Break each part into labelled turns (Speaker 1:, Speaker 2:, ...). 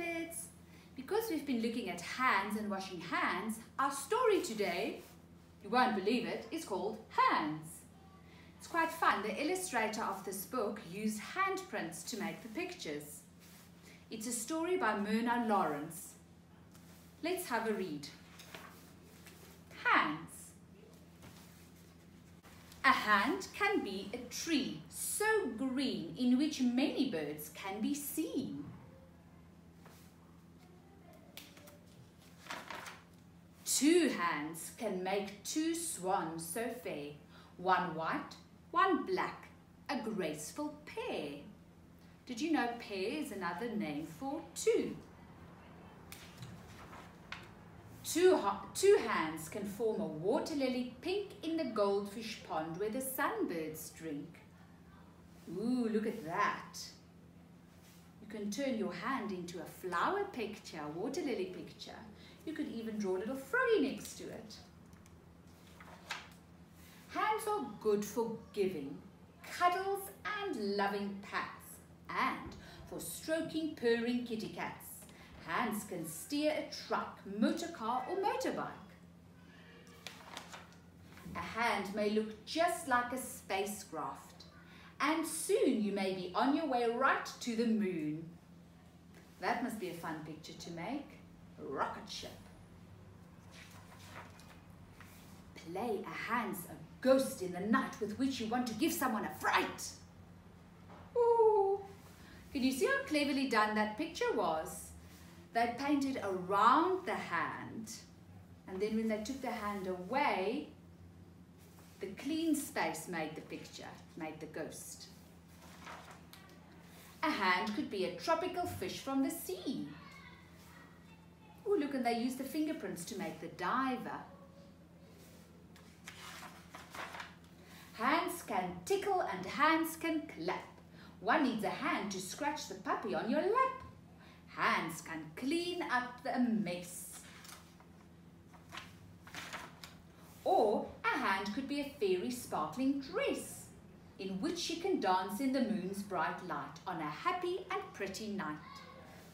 Speaker 1: Leopards. Because we've been looking at hands and washing hands, our story today, you won't believe it, is called Hands. It's quite fun. The illustrator of this book used handprints to make the pictures. It's a story by Myrna Lawrence. Let's have a read. Hands. A hand can be a tree so green in which many birds can be seen. Two hands can make two swans so fair, one white, one black, a graceful pair. Did you know pair is another name for two? Two, two hands can form a water lily pink in the goldfish pond where the sunbirds drink. Ooh, look at that. You can turn your hand into a flower picture, water lily picture. You could even draw a little froggy next to it. Hands are good for giving, cuddles and loving pats, and for stroking purring kitty cats. Hands can steer a truck, motor car or motorbike. A hand may look just like a spacecraft and soon you may be on your way right to the moon. That must be a fun picture to make. Rocket ship. Play a hand's a ghost in the night with which you want to give someone a fright. Ooh. Can you see how cleverly done that picture was? they painted around the hand and then when they took the hand away, the clean space made the picture, made the ghost. A hand could be a tropical fish from the sea. Look, and they use the fingerprints to make the diver. Hands can tickle and hands can clap. One needs a hand to scratch the puppy on your lap. Hands can clean up the mess. Or a hand could be a fairy sparkling dress in which she can dance in the moon's bright light on a happy and pretty night.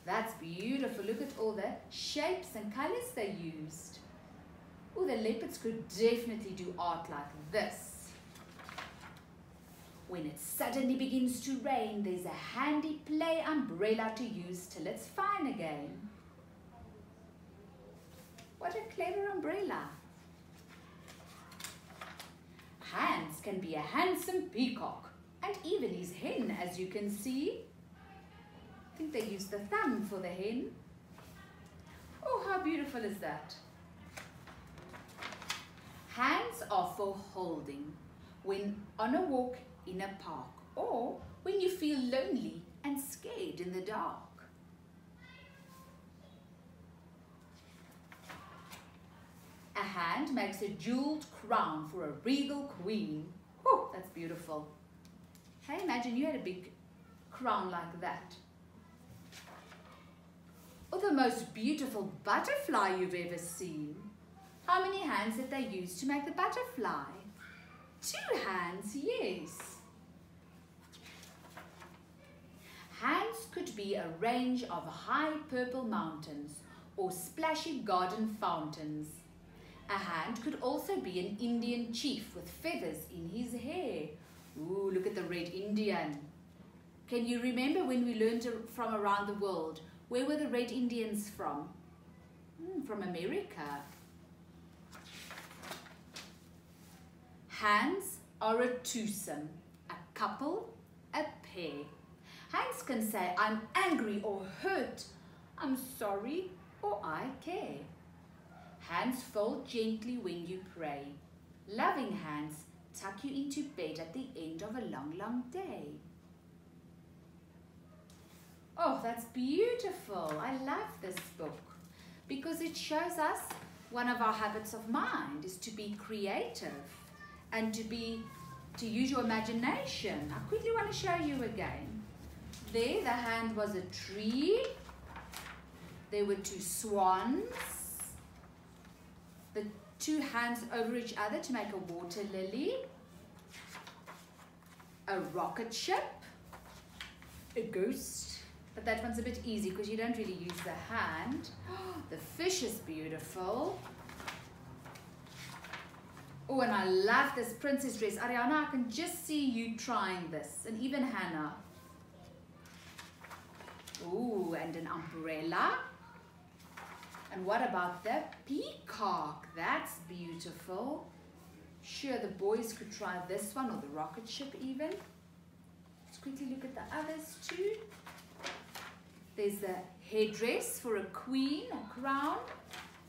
Speaker 1: That's beautiful. Look at all the shapes and colors they used. Oh, the leopards could definitely do art like this. When it suddenly begins to rain, there's a handy play umbrella to use till it's fine again. What a clever umbrella. Hans can be a handsome peacock and even his hen as you can see. I think they use the thumb for the hen. Oh, how beautiful is that? Hands are for holding. When on a walk in a park or when you feel lonely and scared in the dark. A hand makes a jeweled crown for a regal queen. Oh, that's beautiful. Hey, imagine you had a big crown like that. The most beautiful butterfly you've ever seen. How many hands did they use to make the butterfly? Two hands, yes. Hands could be a range of high purple mountains or splashy garden fountains. A hand could also be an Indian chief with feathers in his hair. Ooh, look at the red Indian. Can you remember when we learned from around the world? Where were the red Indians from? Hmm, from America. Hands are a twosome, a couple, a pair. Hands can say, I'm angry or hurt, I'm sorry or I care. Hands fold gently when you pray. Loving hands tuck you into bed at the end of a long, long day. Oh, that's beautiful. I love this book because it shows us one of our habits of mind is to be creative and to be to use your imagination. I quickly want to show you again. There, the hand was a tree. There were two swans. The two hands over each other to make a water lily. A rocket ship. A ghost. But that one's a bit easy because you don't really use the hand. the fish is beautiful. Oh, and I love this princess dress. Ariana, I can just see you trying this. And even Hannah. Oh, and an umbrella. And what about the peacock? That's beautiful. Sure, the boys could try this one or the rocket ship even. Let's quickly look at the others too. There's a headdress for a queen, a crown,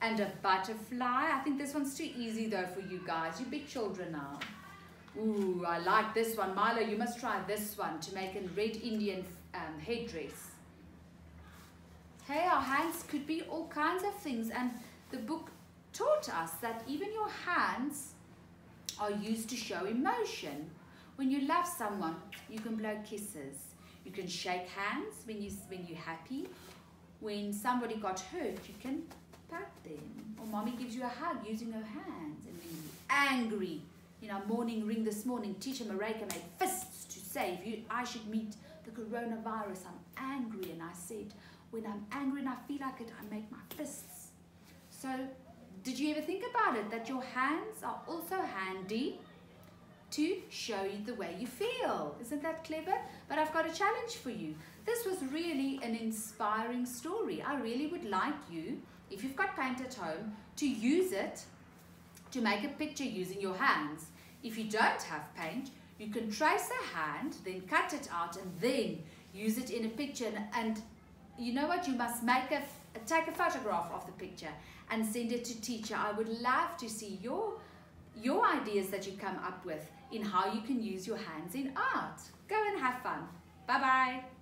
Speaker 1: and a butterfly. I think this one's too easy though for you guys. You big children now. Ooh, I like this one. Milo, you must try this one to make a red Indian um, headdress. Hey, our hands could be all kinds of things and the book taught us that even your hands are used to show emotion. When you love someone, you can blow kisses. You can shake hands when, you, when you're happy. When somebody got hurt, you can pat them. Or mommy gives you a hug using her hands. And when you're angry, in our morning ring this morning, teacher Mareka made fists to say, if you, I should meet the coronavirus, I'm angry. And I said, when I'm angry and I feel like it, I make my fists. So did you ever think about it, that your hands are also handy to show you the way you feel. Isn't that clever? But I've got a challenge for you. This was really an inspiring story. I really would like you, if you've got paint at home, to use it to make a picture using your hands. If you don't have paint, you can trace a hand, then cut it out and then use it in a picture. And, and you know what? You must make a, take a photograph of the picture and send it to teacher. I would love to see your your ideas that you come up with in how you can use your hands in art. Go and have fun. Bye-bye.